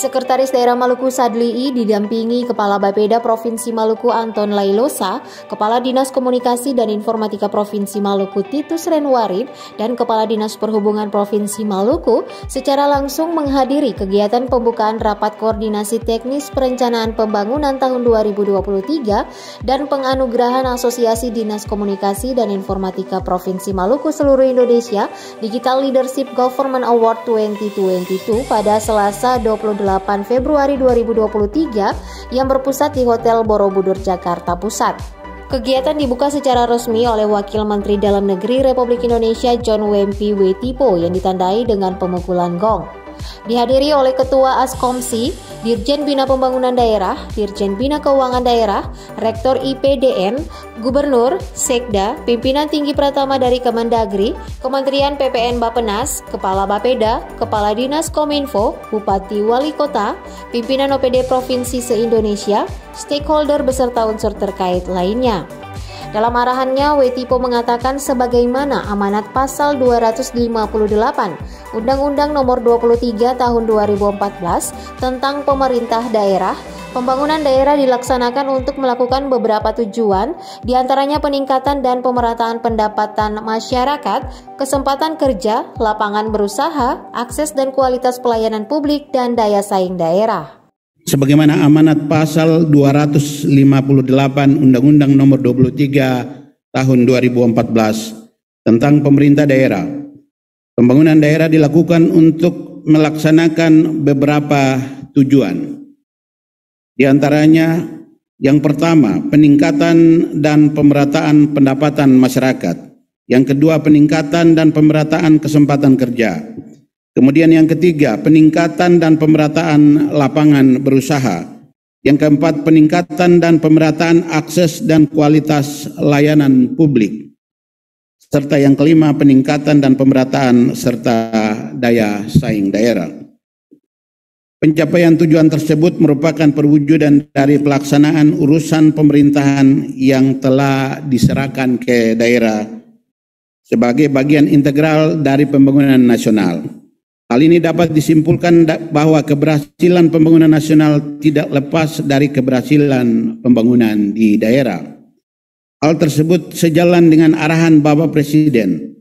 Sekretaris Daerah Maluku Sadlii didampingi Kepala Bapeda Provinsi Maluku Anton Lailosa, Kepala Dinas Komunikasi dan Informatika Provinsi Maluku Titus Renwarin, dan Kepala Dinas Perhubungan Provinsi Maluku secara langsung menghadiri kegiatan pembukaan Rapat Koordinasi Teknis Perencanaan Pembangunan tahun 2023 dan penganugerahan Asosiasi Dinas Komunikasi dan Informatika Provinsi Maluku seluruh Indonesia Digital Leadership Government Award 2022 pada Selasa 20 28 Februari 2023 yang berpusat di Hotel Borobudur Jakarta Pusat. Kegiatan dibuka secara resmi oleh Wakil Menteri Dalam Negeri Republik Indonesia John Wempi Wetipo yang ditandai dengan pemukulan gong. Dihadiri oleh Ketua Askomsi, Dirjen Bina Pembangunan Daerah, Dirjen Bina Keuangan Daerah, Rektor IPDN, Gubernur, Sekda, Pimpinan Tinggi Pratama dari Kemendagri, Kementerian PPN Bapenas, Kepala Bapeda, Kepala Dinas Kominfo, Bupati Wali Kota, Pimpinan OPD Provinsi se-Indonesia, stakeholder beserta unsur terkait lainnya. Dalam arahannya, Wetipo mengatakan sebagaimana amanat pasal 258 Undang-Undang Nomor 23 Tahun 2014 tentang pemerintah daerah Pembangunan daerah dilaksanakan untuk melakukan beberapa tujuan, di antaranya peningkatan dan pemerataan pendapatan masyarakat, kesempatan kerja, lapangan berusaha, akses dan kualitas pelayanan publik, dan daya saing daerah sebagaimana amanat pasal 258 Undang-Undang Nomor 23 Tahun 2014 tentang pemerintah daerah. Pembangunan daerah dilakukan untuk melaksanakan beberapa tujuan. Di antaranya yang pertama, peningkatan dan pemerataan pendapatan masyarakat. Yang kedua, peningkatan dan pemerataan kesempatan kerja. Kemudian yang ketiga, peningkatan dan pemerataan lapangan berusaha. Yang keempat, peningkatan dan pemerataan akses dan kualitas layanan publik. Serta yang kelima, peningkatan dan pemerataan serta daya saing daerah. Pencapaian tujuan tersebut merupakan perwujudan dari pelaksanaan urusan pemerintahan yang telah diserahkan ke daerah sebagai bagian integral dari pembangunan nasional. Hal ini dapat disimpulkan bahwa keberhasilan pembangunan nasional tidak lepas dari keberhasilan pembangunan di daerah. Hal tersebut sejalan dengan arahan Bapak Presiden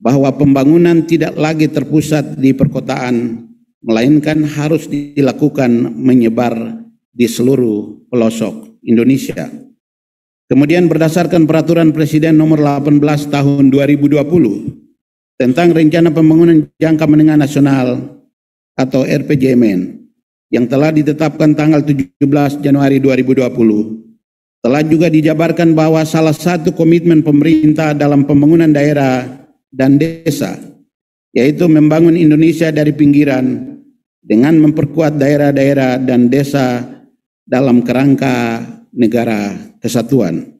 bahwa pembangunan tidak lagi terpusat di perkotaan, melainkan harus dilakukan menyebar di seluruh pelosok Indonesia. Kemudian berdasarkan peraturan Presiden nomor 18 tahun 2020 tentang Rencana Pembangunan Jangka Menengah Nasional atau RPJMN yang telah ditetapkan tanggal 17 Januari 2020 telah juga dijabarkan bahwa salah satu komitmen pemerintah dalam pembangunan daerah dan desa yaitu membangun Indonesia dari pinggiran dengan memperkuat daerah-daerah dan desa dalam kerangka negara kesatuan.